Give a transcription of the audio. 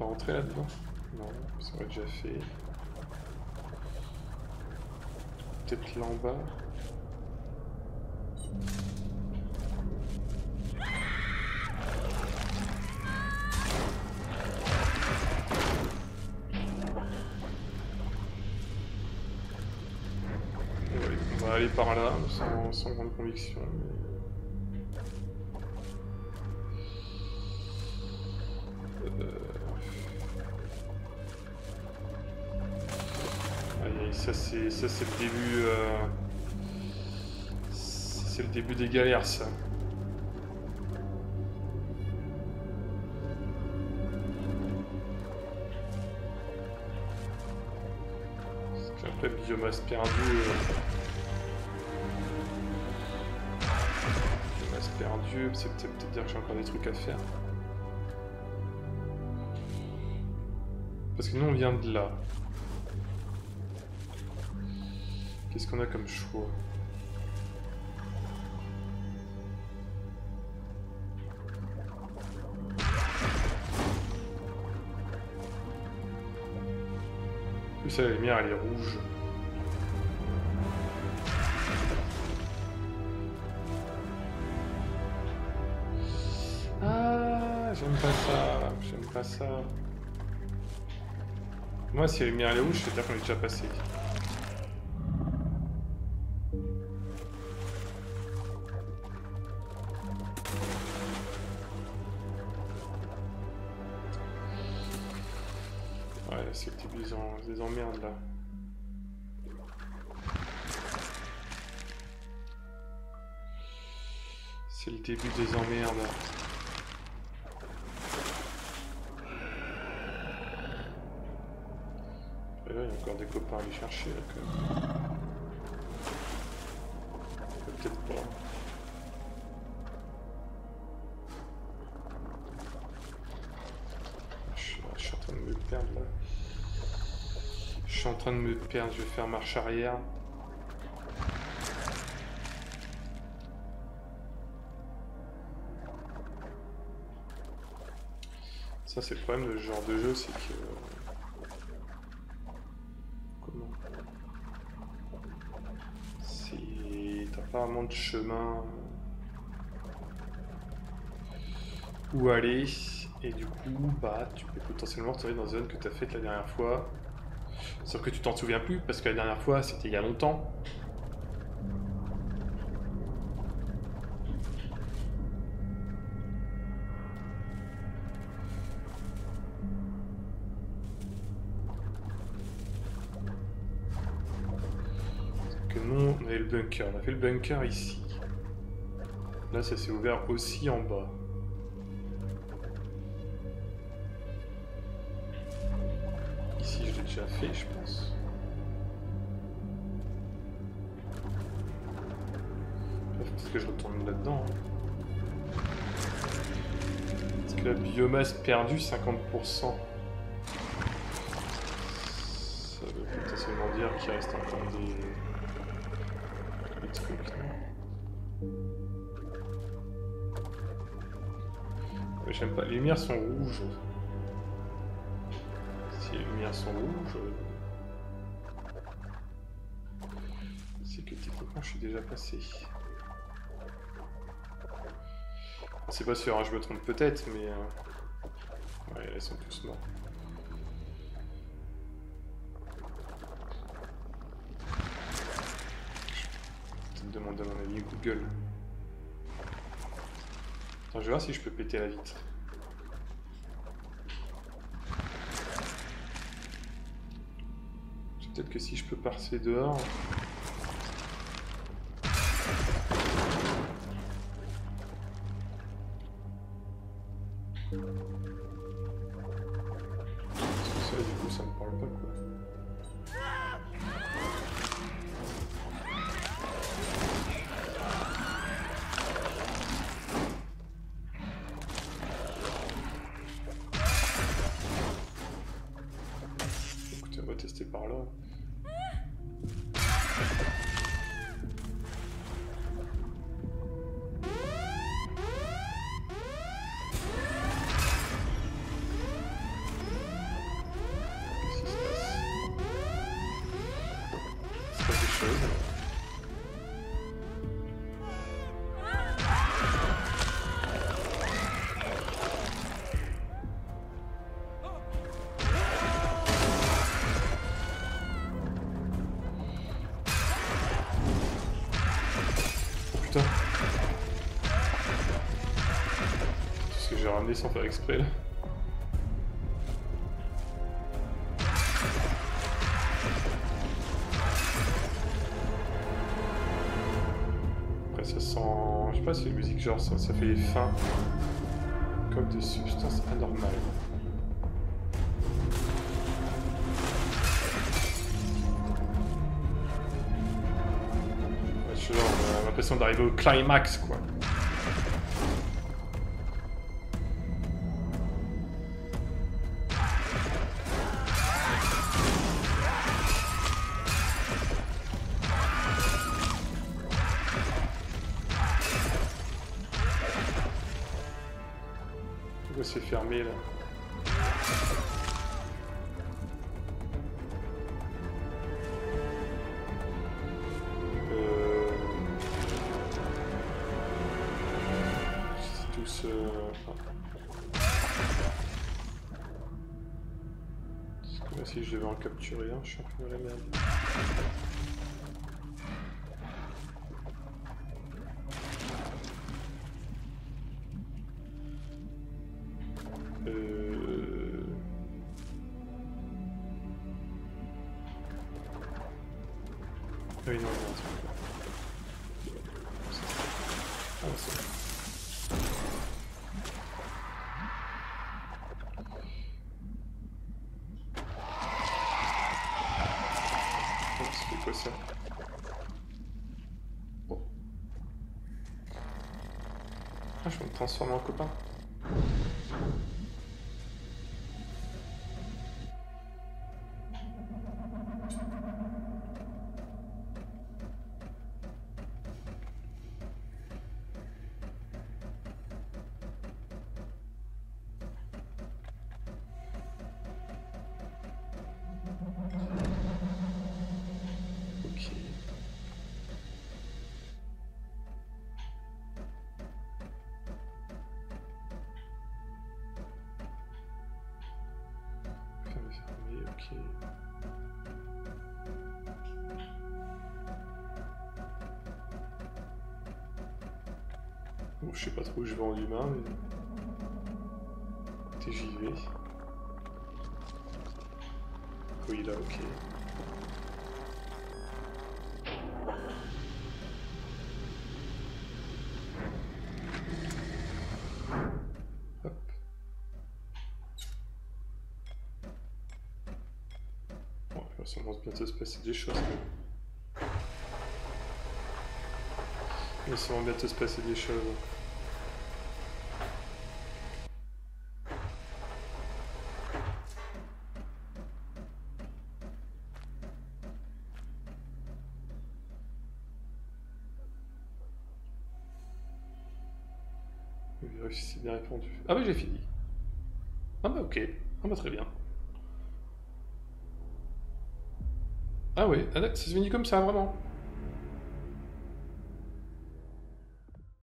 pas rentrer là-dedans Non, ça aurait déjà fait. Peut-être là en bas. On va aller par là, sans, sans grande conviction. ça ça c'est le début. Euh, c'est le début des galères ça. Parce qu'après biomasse perdue. Euh, biomasse perdue, c'est peut-être dire que j'ai encore des trucs à faire. Parce que nous on vient de là. Qu'est-ce qu'on a comme choix plus, la lumière, elle est rouge. Ah, j'aime pas ça, j'aime pas ça. Moi, si la lumière elle est rouge, c'est-à-dire qu'on est déjà passé. Des emmerdes là. C'est le début des emmerdes. Et là, il y a encore des copains à aller chercher. Peut-être pas. Train de me perdre, je vais faire marche arrière. Ça c'est le problème de ce genre de jeu, c'est que... Comment T'as pas vraiment de chemin où aller, et du coup, bah, tu peux potentiellement tomber dans une zone que tu as faite la dernière fois, Sauf que tu t'en souviens plus parce que la dernière fois c'était il y a longtemps. que nous on avait le bunker. On a fait le bunker ici. Là ça s'est ouvert aussi en bas. Fait, je pense. Peut-être que je retourne là-dedans. Hein. Parce que la biomasse perdue, 50%. Ça veut potentiellement dire qu'il reste encore des... trucs, J'aime pas. Les lumières sont rouges lumières sont rouges, c'est que techniquement je suis déjà passé. C'est pas sûr, hein, je me trompe peut-être, mais... Euh, ouais, elles sont tous morts. Je vais demander à mon ami Google. Attends, je vais voir si je peux péter la vitre. Peut-être que si je peux passer dehors du coup ça me parle pas quoi. Écoutez, on va tester par là. C'est j'ai sans faire exprès. Après ça sent... Je sais pas si la musique genre ça, ça fait faim. Comme de substances anormales. A l'impression d'arriver au climax quoi. C'est fermé là Euh... Tous... Euh... ah. Si je devais en capturer un, je suis la merde. Pas ça. Ah, je me transformer en copain. Bon, je sais pas trop où je vais en humain, mais... Écoutez, j'y vais. Oui, là, ok. Va sûrement bientôt se passer des choses. Il va bientôt se passer des choses. Je vais vérifier si bien répondu. Ah bah j'ai fini. Ah bah ok. Ah bah très bien. Ah ouais, ah, ça se finit comme ça, vraiment.